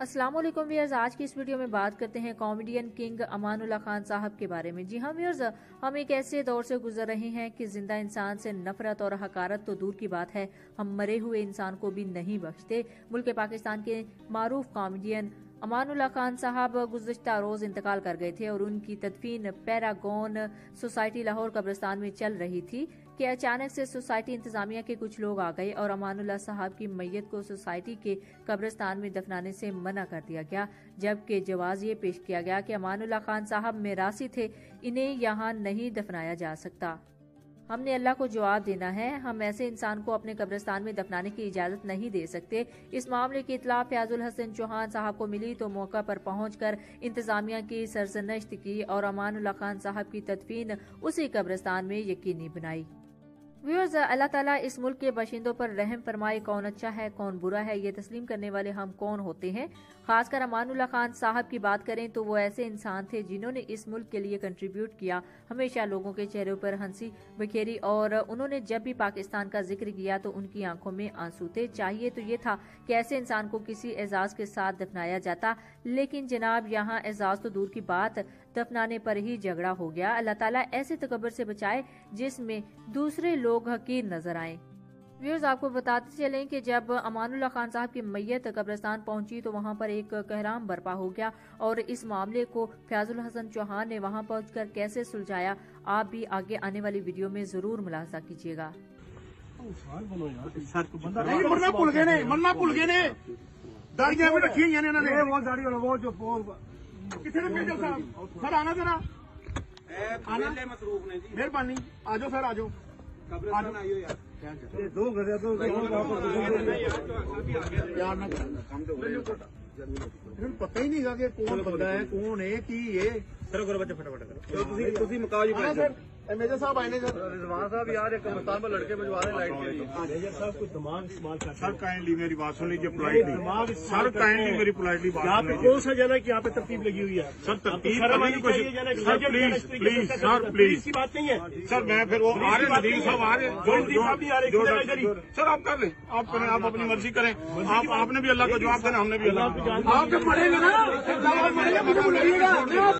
السلام علیکم ویئرز، آج کی اس ویڈیو میں بات کرتے ہیں کامیڈین کنگ امان اللہ خان صاحب کے بارے میں۔ جی ہاں ویئرز، ہم ایک ایسے دور سے گزر رہے ہیں کہ زندہ انسان سے نفرت اور حکارت تو دور کی بات ہے۔ ہم مرے ہوئے انسان کو بھی نہیں بخشتے۔ ملک پاکستان کے معروف کامیڈین امان اللہ خان صاحب گزشتہ روز انتقال کر گئے تھے اور ان کی تدفین پیراگون سوسائٹی لاہور قبرستان میں چل رہی تھی کہ اچانک سے سوسائٹی انتظامیہ کے کچھ لوگ آ گئے اور امان اللہ صاحب کی میت کو سوسائٹی کے قبرستان میں دفنانے سے منع کر دیا گیا، جبکہ جواز یہ پیش کیا گیا کہ امان اللہ خان صاحب میراسی تھے، انہیں یہاں نہیں دفنایا جا سکتا۔ ہم نے اللہ کو جواب دینا ہے، ہم ایسے انسان کو اپنے قبرستان میں دفنانے کی اجازت نہیں دے سکتے۔ اس معاملے کی اطلاع فیاض الحسن چوہان صاحب کو ملی تو موقع پر پہنچ کر انتظامیہ کی سرزنشت کی اور امان اللہ خان صاحب کی تدفین اسی قبرستان میں یقینی بنائی۔ ویورز، اللہ تعالیٰ اس ملک کے باشندوں پر رحم فرمائے، کون اچھا ہے، کون برا ہے، یہ تسلیم کرنے والے ہم کون ہوتے ہیں؟ خاص کر امان اللہ خان صاحب کی بات کریں تو وہ ایسے انسان تھے جنہوں نے اس ملک کے لیے کنٹریبیوٹ کیا۔ ہمیشہ لوگوں کے چہروں پر ہنسی، بکھیری اور انہوں نے جب بھی پاکستان کا ذکر کیا تو ان کی آنکھوں میں آنسو تھے۔ چاہیے تو یہ تھا کہ ایسے انسان کو کسی اعزاز کے ساتھ دفنایا جاتا۔ لیکن جناب، یہاں اعزاز تو دور کی بات دفنانے پر ہی جھگڑا ہو گیا۔ اللہ تعالیٰ ایسے تکبر سے بچائے جس میں دوسرے لوگ حقیر نظر آئیں۔ ویورز آپ کو بتاتے چلیں کہ جب امان اللہ خان صاحب کی میت قبرستان پہنچی تو وہاں پر ایک کہرام برپا ہو گیا اور اس معاملے کو فیاض الحسن چوہان نے وہاں پہنچ کر کیسے سلجھایا آپ بھی آگے آنے والی ویڈیو میں ضرور ملاحظہ کیجیے گا۔ مرنا بھول گئے نے مرنا بھول گئے نے۔ داڑیاں بھی رکھی ہوئی نے انہوں نے۔ وہ داڑھی والا وہ جو ਕਿਸੇ ਨੇ ਮਿਲ ਸਾਹਿਬ ਸਰ ਆਣਾ ਜਰਾ। ਮਿਹਰਬਾਨੀ। ਆਜੋ ਸਰ ਆਜੋ। ਕਬਰਸਤਾਨ ਆਇਓ ਨਾ ਕੰਮ ਹੋ ਰਿਹਾ। ਇਹਨੂੰ ਪਤਾ। ਹੀ ਨਹੀਂ ਹੈਗਾ ਕਿ ਕੌਣ ਬੰਦਾ ਹੈ ਕੌਣ ਹੈ ਕੀ ਹੈ ਸਰ ਕਰੋ ਬੱਚੇ ਫਟਾਫਟ ਕਰੋ। ਤੁਸੀਂ میجر صاحب سر۔ رضوان صاحب یار ایک قبرستان میں لڑکے بھجوا رہے لائٹ کے لیے۔ میجر صاحب کچھ دماغ استعمال کرتے سر کائنڈلی میری بات سن لیجیے پولائٹلی سر کائنڈلی میری پولائٹلی بات یہاں پہ کون سا جانا کہ یہاں پہ ترتیب لگی ہوئی ہے۔ سر ترتیب sir please please sir please کی بات نہیں ہے۔ سر میں پھر وہ آ رہے ہیں ندیم صاحب آ رہے؟ سر آپ کر لیں۔ آپ کریں آپ اپنی مرضی کریں۔ آپ آپ نے بھی اللہ کو جواب دینا ہم نے بھی اللہ آپ پڑھیں گے نا۔